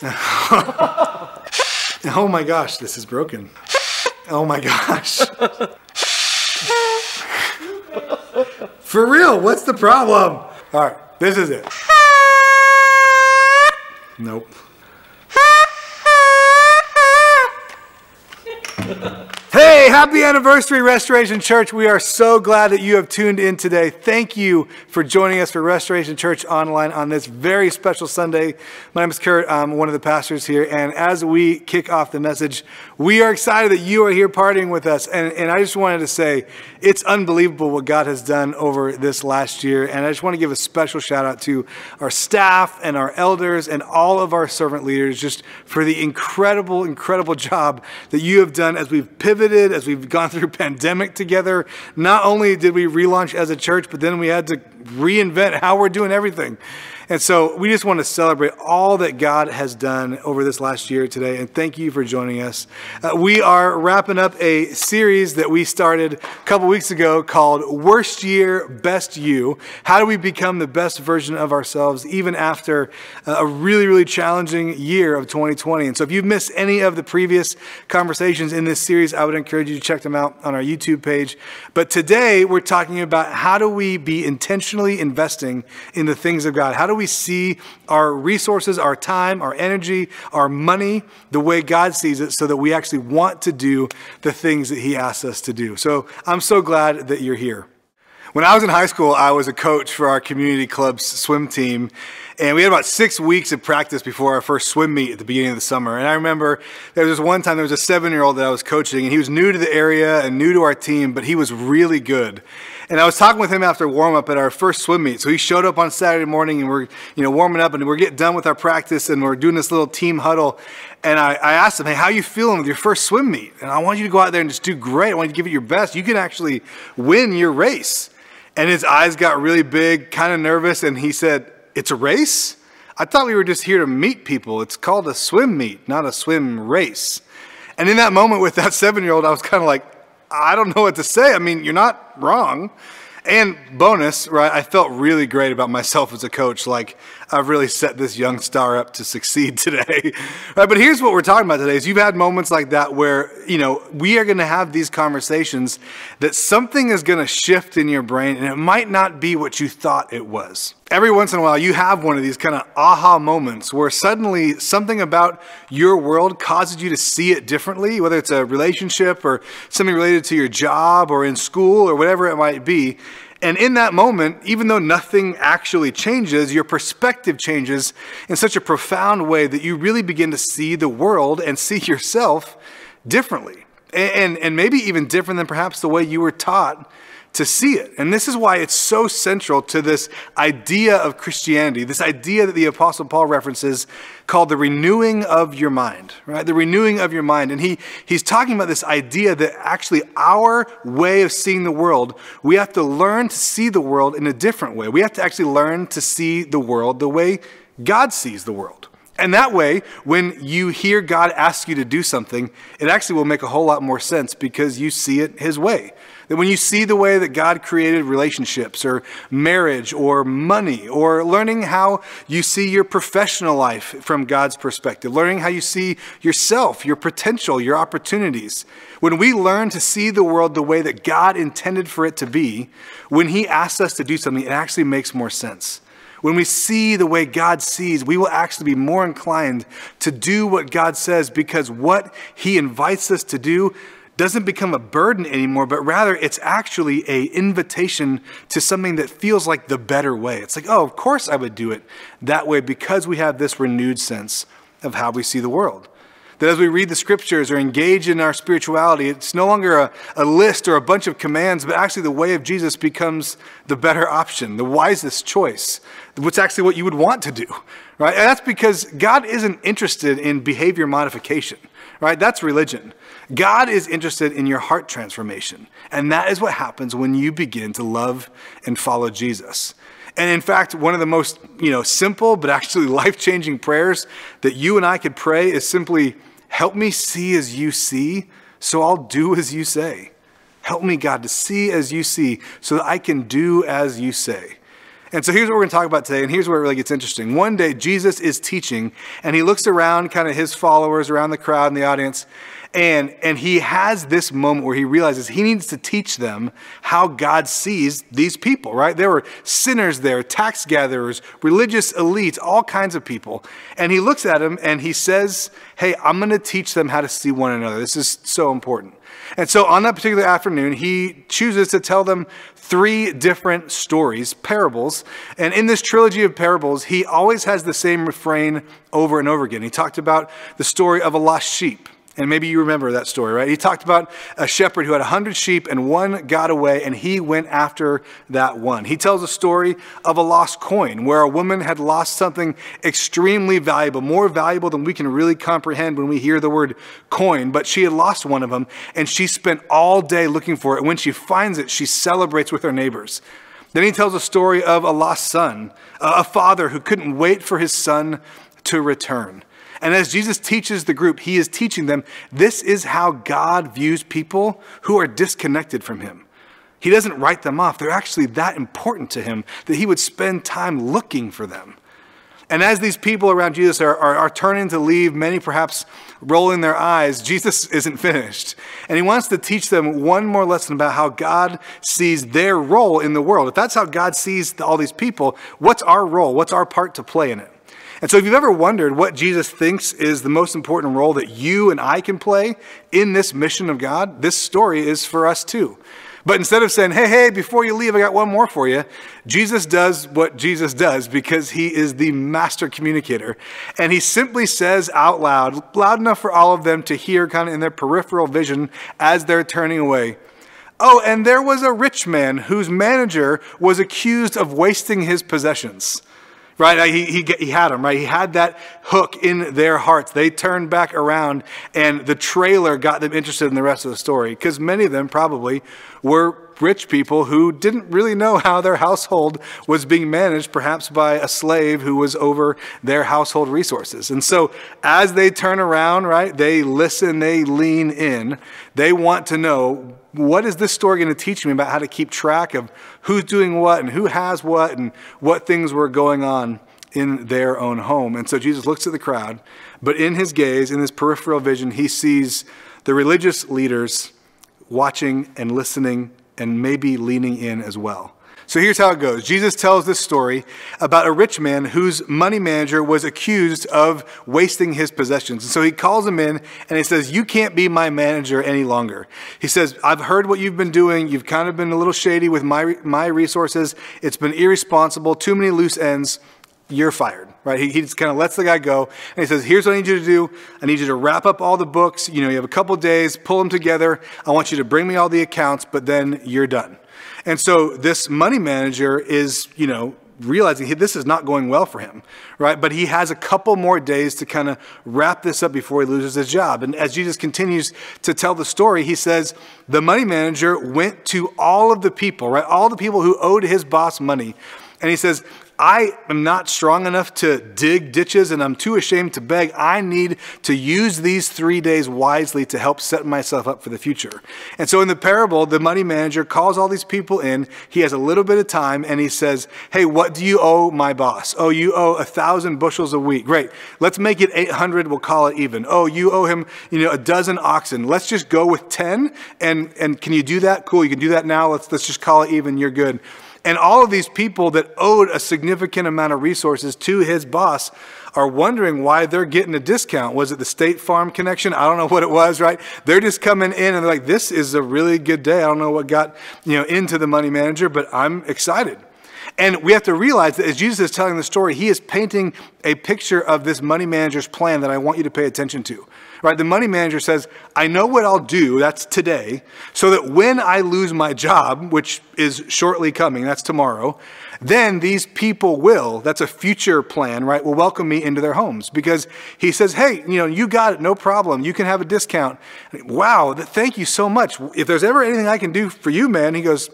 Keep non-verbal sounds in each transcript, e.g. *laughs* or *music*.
*laughs* oh my gosh, this is broken. Oh my gosh. For real, what's the problem? All right, this is it. Nope. Hey, happy anniversary, Restoration Church. We are so glad that you have tuned in today. Thank you for joining us for Restoration Church Online on this very special Sunday. My name is Kurt. I'm one of the pastors here. And as we kick off the message, we are excited that you are here partying with us. And, and I just wanted to say, it's unbelievable what God has done over this last year. And I just want to give a special shout out to our staff and our elders and all of our servant leaders just for the incredible, incredible *laughs* job that you have done as we've pivoted pivoted, as we've gone through *laughs* pandemic together. Not only did we relaunch as a church, but then we had to reinvent how we're doing everything. And so we just want to celebrate all that God has done over this last year today. And thank you for joining us. Uh, we are wrapping up a series that we started a couple weeks ago called Worst Year, Best You. How do we become the best version of ourselves even after a really, really challenging year of 2020? And so if you've missed any of the previous conversations in this series, I would encourage you to check them out on our YouTube page. But today we're talking about how do we be intentionally investing in the things of God? How do we see our resources, our time, our energy, our money the way God sees it so that we actually want to do the things that He asks us to do. So I'm so glad that you're here. When I was in high school, I was a coach for our community club's swim team. And we had about six weeks of practice before our first swim meet at the beginning of the summer. And I remember there was this one time there was a seven year old that I was coaching, and he was new to the area and new to our team, but he was really good. And I was talking with him after warm up at our first swim meet. So he showed up on Saturday morning and we're, you know, warming up and we're getting done with our practice and we're doing this little team huddle. And I, I asked him, hey, how you feeling with your first swim meet? And I want you to go out there and just do great. I want you to give it your best. You can actually win your race. And his eyes got really big, kind of nervous, and he said, it's a race? I thought we were just here to meet people. It's called a swim meet, not a swim race. And in that moment with that *laughs* seven year old, I was kind of like, I don't know what to say. I mean, you're not wrong. And bonus, right? I felt really great about myself as a coach. Like I've really set this young star up to succeed *laughs* today. right? But here's what we're talking about today: is you've had moments like that where you know we are going to have these conversations that something is going to shift in your brain, and it might not be what you thought it was. Every once in a while, you have one of these kind of aha moments where suddenly something about your world causes you to see it differently, whether it's a relationship or something related to your job or in school or whatever it might be. And in that moment, even though nothing actually changes, your perspective changes in such a profound way that you really begin to see the world and see *laughs* yourself differently. And, and, maybe even different than perhaps the way you were taught to see it. And this is why it's so central to this idea of Christianity, this idea that the Apostle Paul references called the renewing of your mind, right? The renewing of your mind. And he, he's talking about this idea that actually our way of seeing the world, we have to learn to see the world in a different way. We have to actually learn to see the world the way God sees the world. And that way, when you hear God ask you to do something, it actually will make a whole lot more sense because you see it His way. That when you see the way that God created relationships or marriage or money or learning how you see your professional life from God's perspective, learning how you see yourself, your potential, your opportunities. When we learn to see the world the way that God intended for it to be, when He asks us to do something, it actually makes more sense. When we see the way God sees, we will actually be more inclined to do what God says because what He invites us to do doesn't become a burden anymore, but rather it's actually a invitation to something that feels like the better way. It's like, oh, of course I would do it that way because we have this renewed sense of how we see the world. That as we read the scriptures or engage in our spirituality, it's no longer a, a list or a bunch of commands, but actually the way of Jesus becomes the better option, the wisest choice, what's actually what you would want to do, right? And that's because God isn't interested in behavior modification, right? That's religion. God is interested in your heart transformation. And that is what happens when you begin to love and follow Jesus. And in fact, one of the most, you know, simple but actually *laughs* life-changing prayers that you and I could pray is simply, help me see as you see, so I'll do *laughs* as you say. Help me, God, to see as you see, so that I can do as you say. And so here's what we're going to talk about today, and here's where it really gets interesting. One day, Jesus is teaching, and he looks around, kind of his followers, around the crowd and the audience, and, and he has this moment where he realizes he needs to teach them how God sees these people, right? There were sinners there, tax gatherers, religious elites, all kinds of people. And he looks at them and he says, Hey, I'm going to teach them how to see one another. This is so important. And so on that particular afternoon, he chooses to tell them three different stories, parables. And in this trilogy of parables, he always has the same refrain over and over again. He talked about the story of a lost sheep. And maybe you remember that story, right? He talked about a shepherd who had 100 sheep and one got away and he went after that one. He tells a story of a lost coin where a woman had lost something extremely valuable, more valuable than we can really comprehend when we hear the word coin. But she had lost one of them and she spent all day looking for it. And when she finds it, she celebrates with her neighbors. Then he tells a story of a lost son, a father who couldn't wait for his son to return. And as Jesus teaches the group, he is teaching them this is how God views people who are disconnected from him. He doesn't write them off. They're actually that important to him that he would spend time looking for them. And as these people around Jesus are, are, are, turning to leave, many perhaps rolling their eyes, Jesus *laughs* isn't finished. And he wants to teach them one more lesson about how God sees their role in the world. If that's how God sees all these people, what's our role? What's our part to play in it? And so, if you've ever wondered what Jesus thinks is the most important role that you and I can play in this mission of God, this story is for us too. But instead of saying, hey, hey, before you leave, I got one more for you, Jesus does what Jesus does because he is the master communicator. And he simply says out loud, loud enough for all of them to hear kind of in their peripheral vision as they're turning away. Oh, and there was a rich man whose manager was accused of wasting his possessions right? He, he, he had them, right? He had that hook in their hearts. They turned back around, and the trailer got them interested in the rest of the story because many of them probably were rich people who didn't really know how their household was being managed, perhaps by a slave who was over their household resources. And so as they turn around, right, they listen, they lean in, they want to know what is this story going to teach me about how to keep track of who's doing what and who has what and what things were going on in their own home. And so Jesus looks at the crowd, but in his gaze, in his peripheral vision, he sees the religious leaders watching and listening and maybe leaning in as well. So here's how it goes Jesus tells this story about a rich man whose money manager was accused of wasting his possessions. And so he calls him in and he says, You can't be my manager any longer. He says, I've heard what you've been doing. You've kind of been a little shady with my, my resources. It's been irresponsible, too many loose ends. You're fired, right? He, he just kind of lets the guy go and he says, Here's what I need you to do. I need you to wrap up all the books. You know, you have a couple days, pull them together. I want you to bring me all the accounts, but then you're done. And so this money manager is, you know, realizing he, this is not going well for him, right? But he has a couple more days to kind of wrap this up before he loses his job. And as Jesus continues to tell the story, he says the money manager went to all of the people, right? All the people who owed his boss money. And he says, I am not strong enough to dig ditches and I'm too ashamed to beg. I need to use these three days wisely to help set myself up for the future. And so in the parable, the money manager calls all these people in. He has a little bit of time and he says, Hey, what do you owe my boss? Oh, you owe a thousand bushels a week. Great. Let's make it 800. We'll call it even. Oh, you owe him, you know, a dozen oxen. Let's just go with 10. And, and can you do that? Cool. You can do that now. Let's, let's just call it even. You're good. And all of these people that owed a significant amount of resources to his boss are wondering why they're getting a discount. Was it the State Farm connection? I don't know what it was, right? They're just coming in and they're like, this is a really good day. I don't know what got, you know, into the money manager, but I'm excited. And we have to realize that as Jesus is telling the story, he is painting a picture of this money manager's plan that I want you to pay attention to. Right? The money manager says, I know what I'll do, that's today, so that when I lose my job, which is shortly coming, that's tomorrow, then these people will, that's a future plan, right, will welcome me into their homes because he says, hey, you know, you got it, no problem. You can have a discount. Wow, thank you so much. If there's ever anything I can do for you, man, he goes,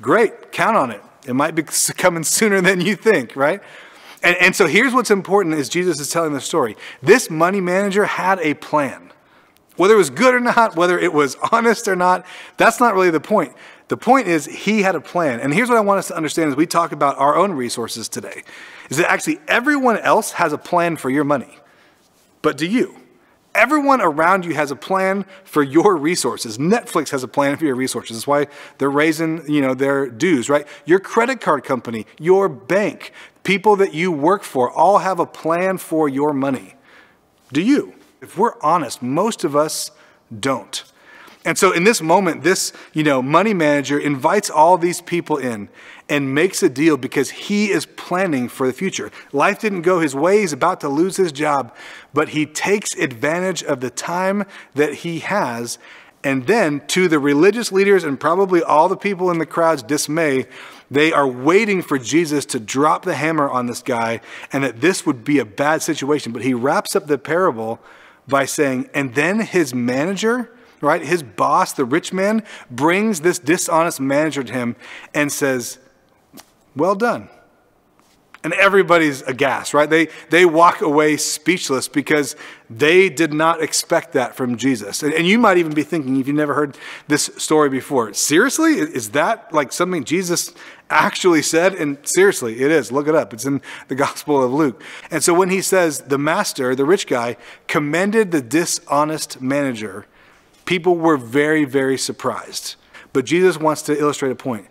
great, count on it. It might be coming sooner than you think, right? And, and so here's what's important as Jesus is telling the story. This money manager had a plan. Whether it was good or not, whether it was *laughs* honest or not, that's not really the point. The point is, he had a plan. And here's what I want us to understand as we talk about our own resources today is that actually everyone else has a plan for your money. But do you? Everyone around you has a plan for your resources. Netflix has a plan for your resources. That's why they're raising, you know, their dues, right? Your credit card company, your bank, people that you work for all have a plan for your money. Do you? If we're honest, most of us don't. And so in this moment, this, you know, money manager invites all these people in and makes a deal because he is planning for the future. Life didn't go his way. He's about to lose his job, but he takes advantage of the time that he has. And then to the religious leaders and probably all the people in the crowd's dismay, they are waiting for Jesus to drop the hammer on this guy and that this would be a bad situation. But he wraps up the parable by saying, and then his manager, right? His boss, the rich man, brings this dishonest manager to him and says, Well done. And everybody's aghast, right? They, they walk away speechless because they did not expect that from Jesus. And, and you might even be thinking, if you've never heard this story before, seriously? Is that like something Jesus actually said? And seriously, it is. Look it up. It's in the Gospel of Luke. And so when he says, the master, the rich guy, commended the dishonest manager People were very, very surprised. But Jesus wants to illustrate a point.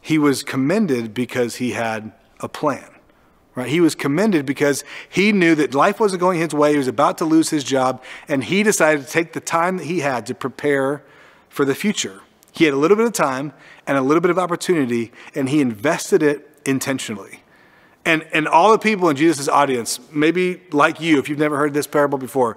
He was commended because he had a plan. Right? He was commended because he knew that life wasn't going his way. He was about to lose his job, and he decided to take the time that he had to prepare for the future. He had a little bit of time and a little bit of opportunity, and he invested it intentionally. And, and all the people in Jesus' audience, maybe like you, if you've never heard this parable before,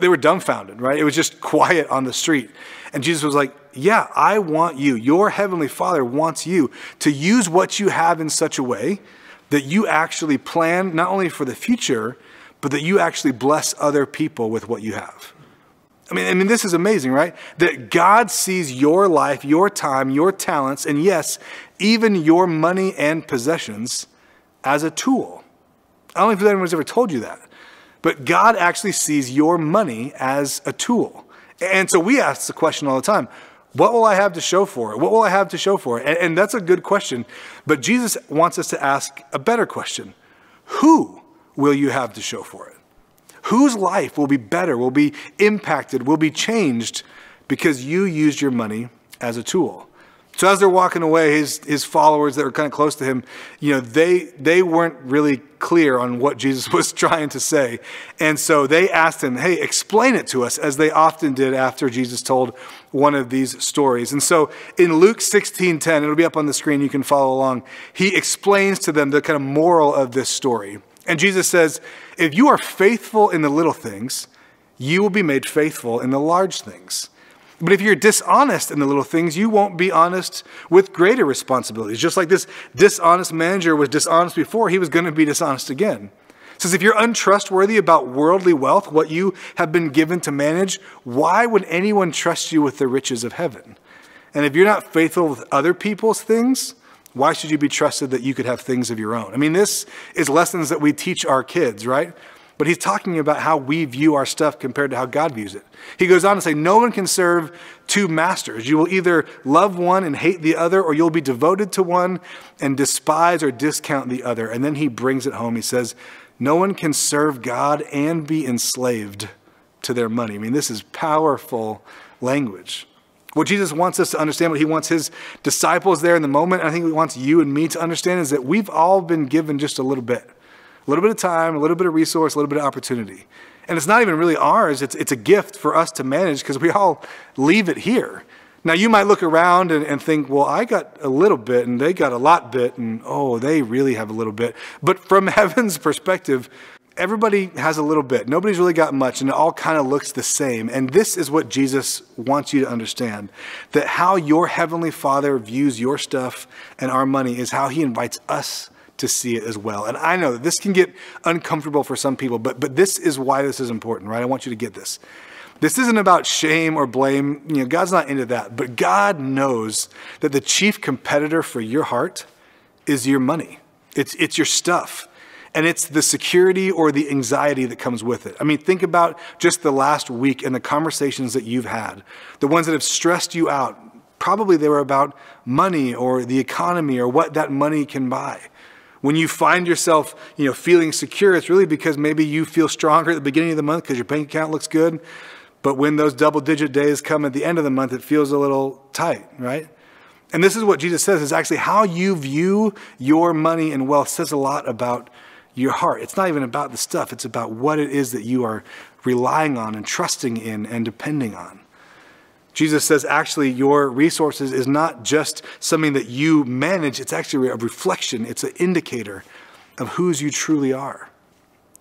they were dumbfounded, right? It was just quiet on the street. And Jesus was like, Yeah, I want you. Your heavenly Father wants you to use what you have in such a way that you actually plan not only for the future, but that you actually bless other people with what you have. I mean, I mean, this is amazing, right? That God sees your life, your time, your talents, and yes, even your money and possessions as a tool. I don't know if anyone's ever told you that. But God actually sees your money as a tool. And so we ask the question all the time what will I have to show for it? What will I have to show for it? And, and, that's a good question. But Jesus wants us to ask a better question Who will you have to show for it? Whose life will be better, will be impacted, will be changed because you used your money as a tool? So as they're walking away, his, his followers that were kind of close to him, you know, they, they weren't really clear on what Jesus *laughs* was trying to say. And so they asked him, hey, explain it to us, as they often did after Jesus told one of these stories. And so in Luke 16, 10, it'll be up on the screen, you can follow along. He explains to them the kind of moral of this story. And Jesus says, if you are faithful in the little things, you will be made faithful in the large things. But if you're dishonest in the little things, you won't be honest with greater responsibilities. Just like this dishonest manager was dishonest before, he was going to be dishonest again. It says if you're untrustworthy about worldly wealth, what you have been given to manage, why would anyone trust you with the riches of heaven? And if you're not faithful with other people's things, why should you be trusted that you could have things of your own? I mean, this is lessons that we teach our kids, right? But he's talking about how we view our stuff compared to how God views it. He goes on to say, No one can serve two masters. You will either love one and hate the other, or you'll be devoted to one and despise or discount the other. And then he brings it home. He says, No one can serve God and be enslaved to their money. I mean, this is powerful language. What Jesus wants us to understand, what he wants his disciples there in the moment, I think he wants you and me to understand, is that we've all been given just a little bit a little bit of time, a little bit of resource, a little bit of opportunity. And it's not even really ours, it's, it's a gift for us to manage because we all leave it here. Now, you might look around and, and, think, well, I got a little bit and they got a lot bit, and oh, they really have a little bit. But from *laughs* heaven's perspective, everybody has a little bit. Nobody's really got much, and it all kind of looks the same. And this is what Jesus wants you to understand that how your heavenly Father views your stuff and our money is how he invites us to see it as well. And I know that this can get uncomfortable for some people, but, but this is why this is important, right? I want you to get this. This isn't about shame or blame. You know, God's not into that. But God knows that the chief competitor for your heart is your money. It's, it's your stuff. And it's the security or the anxiety that comes with it. I mean, think about just the last week and the conversations that you've had, the ones that have stressed you out, Probably they were about money or the economy or what that money can buy. When you find yourself, you know, feeling secure, it's really because maybe you feel stronger at the beginning of the month because your bank account looks good. But when those double digit days come at the end of the month, it feels a little tight, right? And this is what Jesus says is actually how you view your money and wealth says a lot about your heart. It's not even about the stuff, it's about what it is that you are relying on and trusting in and depending on. Jesus says actually your resources is not just something that you manage, it's actually a reflection, it's an indicator of whose you truly are.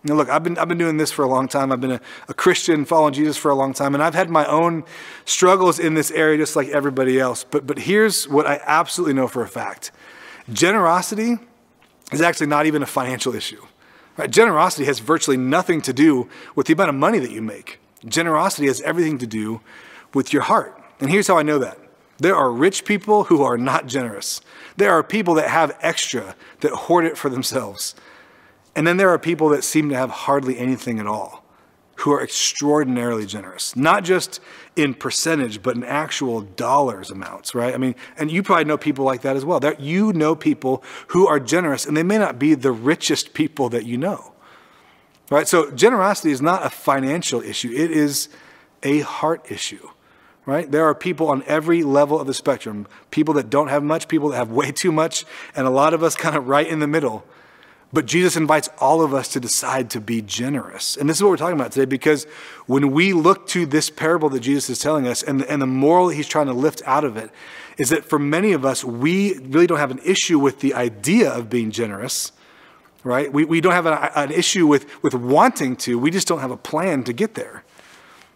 Now, look, I've been, I've been doing this for a long time. I've been a, a, Christian following Jesus for a long time, and I've had my own struggles in this area just like everybody else. But, but here's what I absolutely know for a fact generosity is actually not even a financial issue. Right? Generosity has virtually nothing to do with the amount of money that you make. Generosity has everything to do with your heart. And here's how I know that there are rich people who are not generous, there are people that have extra that hoard it for themselves. And then there are people that seem to have hardly anything at all, who are extraordinarily generous, not just in percentage, but in actual dollars amounts, right? I mean, and you probably know people like that as well. There, you know people who are generous, and they may not be the richest people that you know, right? So generosity is not a financial issue, it is a heart issue. Right? There are people on every level of the spectrum people that don't have much, people that have way too much, and a lot of us *laughs* kind of right in the middle but Jesus invites all of us to decide to be generous. And this is what we're talking about today because when we look to this parable that Jesus is telling us and, and the moral he's trying to lift out of it, is that for many of us, we really don't have an issue with the idea of being generous, right? We, we don't have an, an issue with, with wanting to, we just don't have a plan to get there.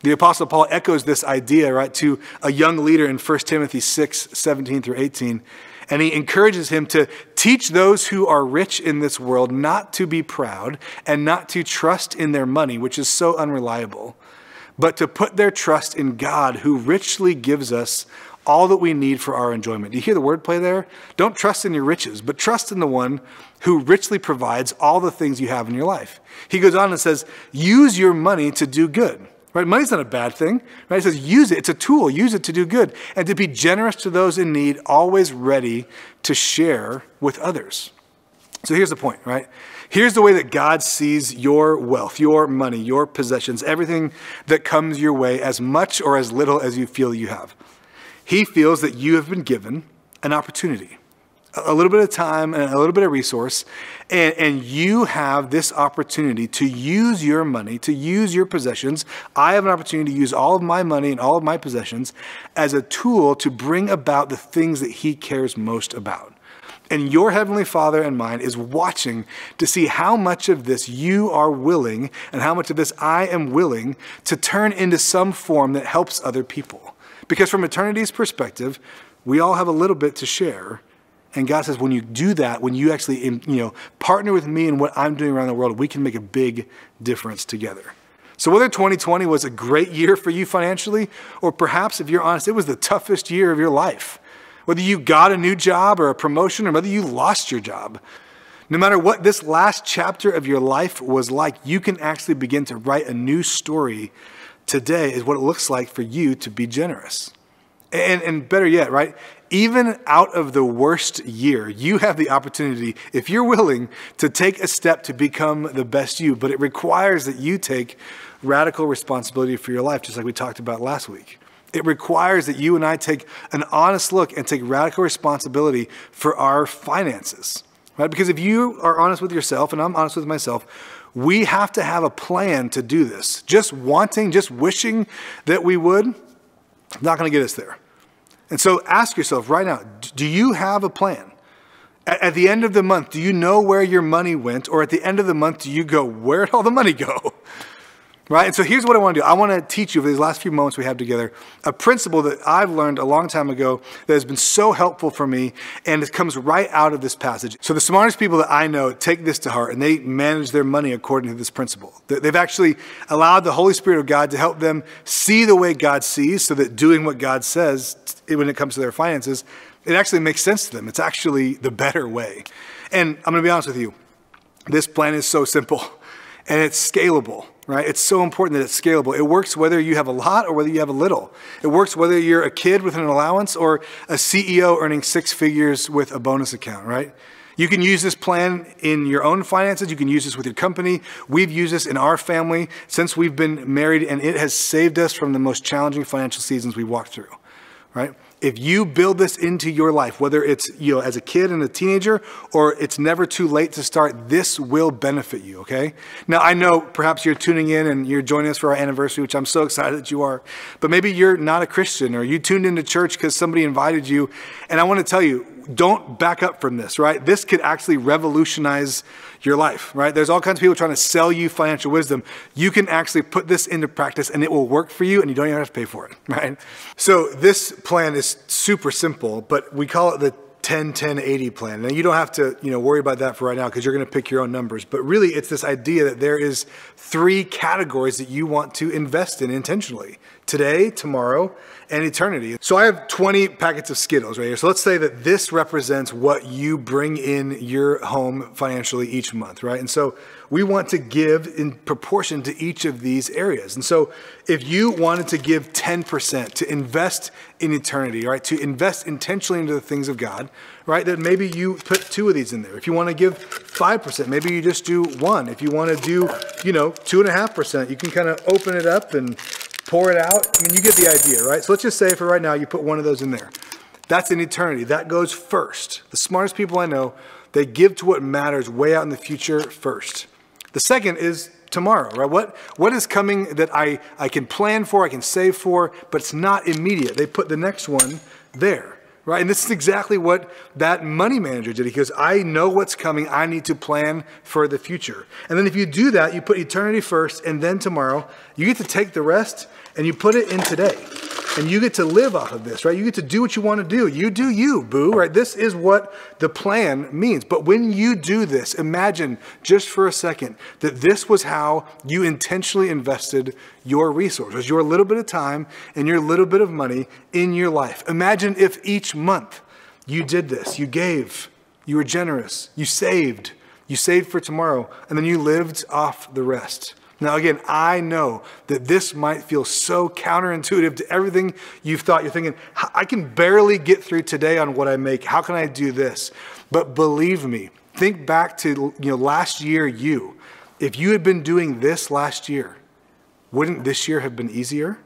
The Apostle Paul echoes this idea, right, to a young leader in 1 Timothy 6 17 through 18. And he encourages him to teach those who are rich in this world not to be proud and not to trust in their money, which is so unreliable, but to put their trust in God, who richly gives us all that we need for our enjoyment. Do you hear the wordplay there? Don't trust in your riches, but trust in the one who richly provides all the things you have in your life. He goes on and says, use your money to do good Right? Money's not a bad thing. Right? It says use it. It's a tool. Use it to do good. And to be generous to those in need, always ready to share with others. So here's the point, right? Here's the way that God sees your wealth, your money, your possessions, everything that comes your way, as much or as little as you feel you have. He feels that you have been given an opportunity a little bit of time and a little bit of resource, and, and you have this opportunity to use your money, to use your possessions. I have an opportunity to use all of my money and all of my possessions as a tool to bring about the things that He cares most about. And your Heavenly Father and mine is watching to see how much of this you are willing and how much of this I am willing to turn into some form that helps other people. Because from eternity's perspective, we all have a little bit to share and God says, when you do that, when you actually you know, partner with me in what I'm doing around the world, we can make a big difference together. So, whether 2020 was a great year for you financially, or perhaps, if you're honest, it was the toughest year of your life, whether you got a new job or a promotion, or whether you lost your job, no matter what this last chapter of your life was like, you can actually begin to write a new story today, is what it looks like for you to be generous. And, and better yet, right? even out of the worst year, you have the opportunity, if you're willing, to take a step to become the best you. But it requires that you take radical responsibility for your life, just like we talked about last week. It requires that you and I take an honest look and take radical responsibility for our finances. Right? Because if you are honest with yourself, and I'm honest with myself, we have to have a plan to do this. Just wanting, just wishing that we would, not going to get us there. And so ask yourself right now do you have a plan? At the end of the month, do you know where your money went? Or at the end of the month, do you go, where'd all the money go? *laughs* Right? And so here's what I want to do. I want to teach you for these last few moments we have together a principle that I've learned a long time ago that has been so helpful for me, and it comes right out of this passage. So the smartest people that I know take this to heart and they manage their money according to this principle. They've actually allowed the Holy Spirit of God to help them see the way God sees so that doing what God says when it comes to their finances, it actually makes sense to them. It's actually the better way. And I'm going to be honest with you, this plan is so simple. and it's scalable, right? It's so important that it's scalable. It works whether you have a lot or whether you have a little. It works whether you're a kid with an allowance or a CEO earning six figures with a bonus account, right? You can use this plan in your own finances. You can use this with your company. We've used this in our family since we've been married, and it has saved us from the most challenging financial seasons we've walked through, right? If you build this into your life, whether it's you know as a kid and a teenager or it's never too late to start, this will benefit you, okay? Now I know perhaps you're tuning in and you're joining us for our anniversary, which I'm so excited that you are. But maybe you're not a Christian or you tuned into church because somebody invited you. And I want to tell you, don't back up from this, right? This could actually revolutionize your life, right? There's all kinds of people trying to sell you financial wisdom. You can actually put this into practice and it will work for you and you don't even have to pay for it, *laughs* right? So this plan is super simple, but we call it the 10 10 80 plan. Now you don't have to, you know, worry about that for right now because you're going to pick your own numbers, but really it's this idea that there is three categories that you want to invest in intentionally. Today, tomorrow, and eternity. So I have 20 packets of Skittles right here. So let's say that this represents what you bring in your home financially each month, right? And so we want to give in proportion to each of these areas. And so if you wanted to give 10% to invest in eternity, right? To invest intentionally into the things of God, right? Then maybe you put two of these in there. If you want to give 5%, maybe you just do one. If you want to do, you know, two and a half percent, you can kind of open it up and pour it out. I mean, you get the idea, right? So let's just say for right now, you put one of those in there. That's an eternity. That goes first. The smartest people I know, they give to what matters way out in the future first. The second is tomorrow, right? What, what is coming that I, I can plan for, I can save for, but it's not immediate. They put the next one there right? And this is exactly what that money manager did. He goes, I know what's coming. I need to plan for the future. And then if you do that, you put eternity first and then tomorrow, you get to take the rest and you put it in today. And you get to live off of this, right? You get to do what you want to do. You do you, boo, right? This is what the plan means. But when you do this, imagine just for a second that this was how you intentionally invested your resources, your little bit of time and your little bit of money in your life. Imagine if each month you did this, you gave, you were generous, you saved, you saved for tomorrow, and then you lived off the rest. Now, again, I know that this might feel so counterintuitive to everything you've thought. You're thinking, I can barely get through today on what I make. How can I do this? But believe me, think back to you know last year you. If you had been doing this last year, wouldn't this year have been easier?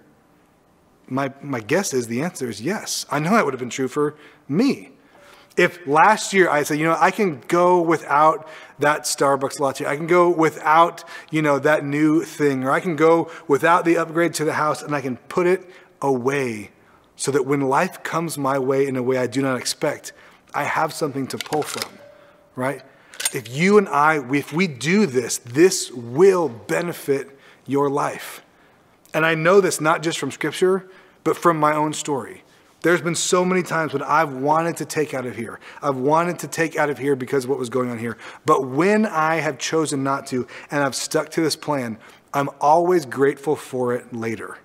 My, my guess is the answer is yes. I know that would have been true for me. If last year I said, you know, I can go without that Starbucks latte. I can go without, you know, that new thing, or I can go without the upgrade to the house and I can put it away so that when life comes my way in a way I do not expect, I have something to pull from, right? If you and I, if we do this, this will benefit your life. And I know this not just from scripture, but from my own story. There's been so many times when I've wanted to take out of here. I've wanted to take out of here because of what was going on here. But when I have chosen not to and I've stuck to this plan, I'm always grateful for it later.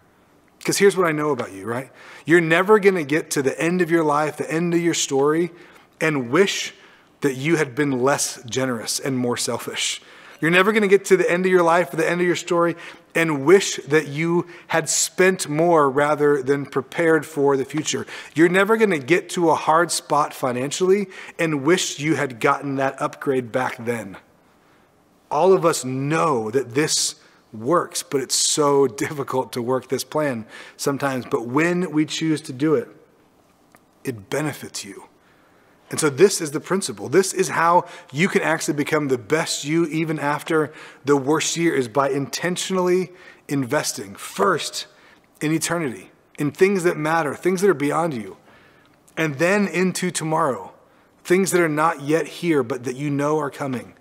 Because here's what I know about you, right? You're never going to get to the end of your life, the end of your story, and wish that you had been less generous and more selfish. You're never going to get to the end of your life, or the end of your story, and wish that you had spent more rather than prepared for the future. You're never going to get to a hard spot financially and wish you had gotten that upgrade back then. All of us know that this works, but it's so *laughs* difficult to work this plan sometimes. But when we choose to do it, it benefits you. And so, this is the principle. This is how you can actually become the best you even after the worst year is by intentionally investing first in eternity, in things that matter, things that are beyond you, and then into tomorrow, things that are not yet here, but that you know are coming,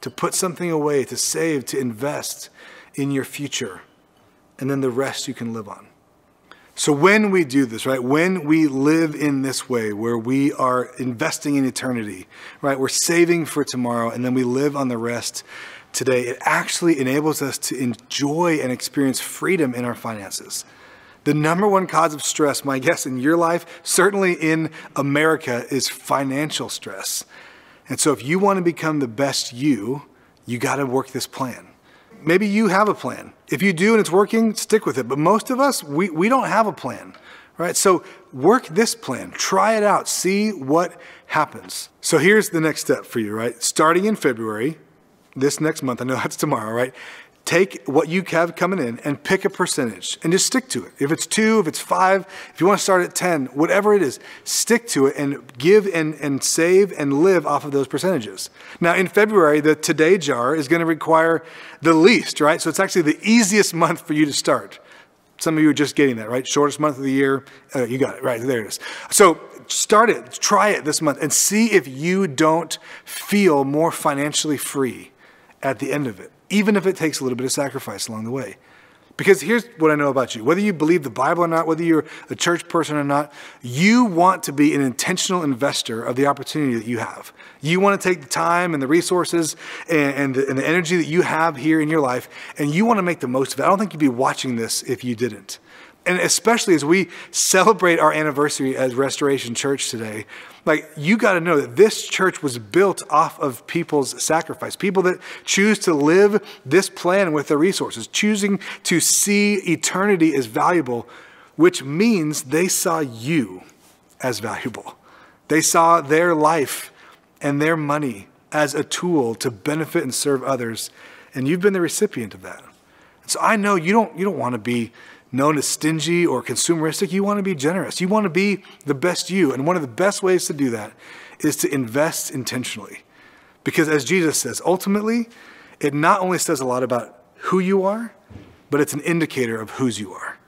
to put something away, to save, to invest in your future, and then the rest you can live on. So when we do this, right, when we live in this way where we are investing in eternity, right, we're saving for tomorrow and then we live on the rest today, it actually enables us to enjoy and experience freedom in our finances. The number one cause of stress, my *laughs* guess, in your life, certainly in America, is financial stress. And so if you want to become the best you, you got to work this plan maybe you have a plan. If you do and it's working, stick with it. But most of us, we, we don't have a plan, right? So work this plan, try it out, see what happens. So here's the next step for you, right? Starting in February, this next month, I know *laughs* that's tomorrow, right? Take what you have coming in and pick a percentage and just stick to it. If it's two, if it's five, if you want to start at 10, whatever it is, stick to it and give and, and save and live off of those percentages. Now, in February, the today jar is going to require the least, right? So it's actually the easiest month for you to start. Some of you are just getting that, right? Shortest month of the year. Uh, you got it, right? There it is. So start it, try it this month, and see if you don't feel more financially free at the end of it even if it takes a little bit of sacrifice along the way. Because here's what I know about you whether you believe the Bible or not, whether you're a church person or not, you want to be an intentional investor of the opportunity that you have. You want to take the time and the resources and, and, the, and the energy that you have here in your life, and you want to make the most of it. I don't think you'd be watching this if you didn't. And especially as we *laughs* celebrate our anniversary as Restoration Church today, like, you got to know that this church was built off of people's sacrifice, people that choose to live this plan with their resources, choosing to see eternity as valuable, which means they saw you as valuable. They saw their life and their money as a tool to benefit and serve others, and you've been the recipient of that. So I know you don't, you don't want to be known as stingy or consumeristic. You want to be generous. You want to be the best you. And one of the best ways to do that is to invest intentionally. Because as Jesus says, ultimately, it not only says a lot about who you are, but it's an indicator of whose you are.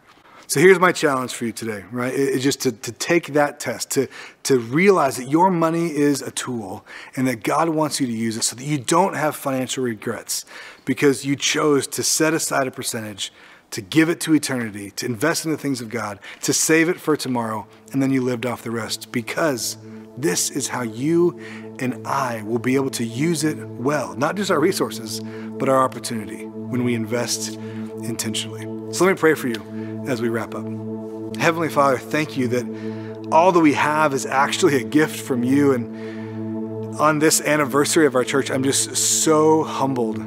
So here's my challenge for you today, right? It's just to, to take that test, to, to realize that your money is a tool and that God wants you to use it so that you don't have financial regrets because you chose to set aside a percentage to give it to eternity, to invest in the things of God, to save it for tomorrow, and then you lived off the rest because this is how you and I will be able to use it well. Not just our resources, but our opportunity when we invest intentionally. So let me pray for you as we wrap up. Heavenly Father, thank you that all that we have is actually a gift from you. And on this anniversary of our church, I'm just so humbled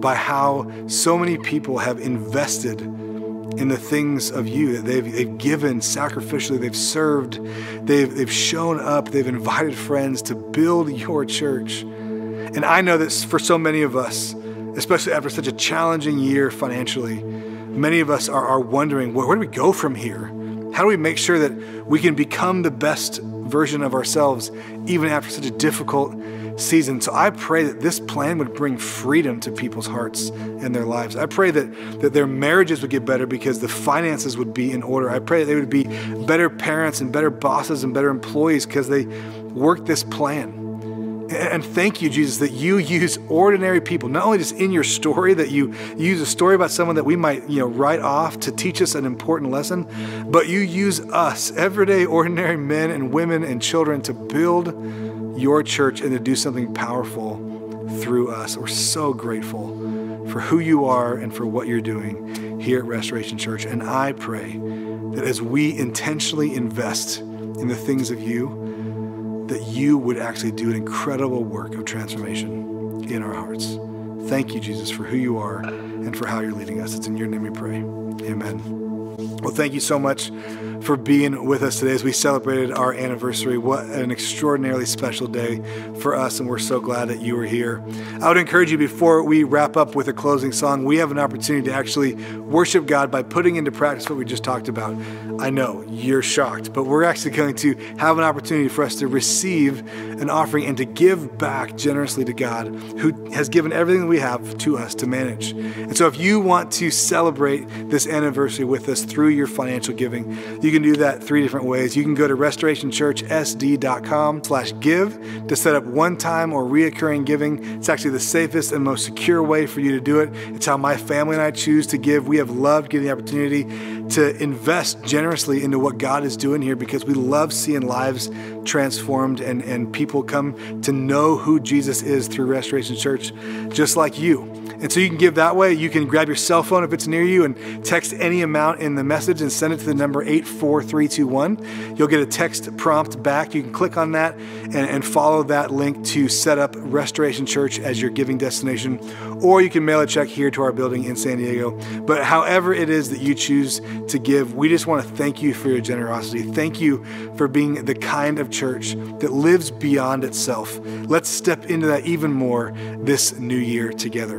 by how so many people have invested in the things of you that they've, they've given sacrificially, they've served, they've, they've shown up, they've invited friends to build your church. And I know that for so many of us, especially after such a challenging year financially, many of us are, are wondering where, where do we go from here? How do we make sure that we can become the best version of ourselves even after such a difficult season. So I pray that this plan would bring freedom to people's hearts and their lives. I pray that, that their marriages would get better because the finances would be in order. I pray that they would be better parents and better bosses and better employees because they work this plan. And thank you, Jesus, that you use ordinary people, not only just in your story, that you use a story about someone that we might, you know, write off to teach us an important lesson, but you use us, everyday, ordinary men and women and children, to build your church and to do something powerful through us. We're so grateful for who you are and for what you're doing here at Restoration Church. And I pray that as we intentionally invest in the things of you, that you would actually do an incredible work of transformation in our hearts. Thank you, Jesus, for who you are and for how you're leading us. It's in your name we pray. Amen. Well, thank you so much for being with us today as we celebrated our anniversary. What an extraordinarily special day for us, and we're so glad that you were here. I would encourage you before we wrap up with a closing song, we have an opportunity to actually worship God by putting into practice what we just talked about. I know you're shocked, but we're actually going to have an opportunity for us to receive an offering and to give back generously to God, who has given everything we have to us to manage. And so, if you want to celebrate this anniversary with us through your financial giving, you you can do that three different ways. You can go to restorationchurchsd.com slash give to set up one-time or reoccurring giving. It's actually the safest and most secure way for you to do it. It's how my family and I choose to give. We have loved getting the opportunity to invest generously into what God is doing here because we love seeing lives transformed and, and people come to know who Jesus is through Restoration Church, just like you. And so you can give that way. You can grab your cell phone if it's near you and text any amount in the message and send it to the number 84321. You'll get a text prompt back. You can click on that and, and follow that link to set up Restoration Church as your giving destination. Or you can mail a check here to our building in San Diego. But however it is that you choose to give, we just want to thank you for your generosity. Thank you for being the kind of church that lives beyond itself. Let's step into that even more this new year together.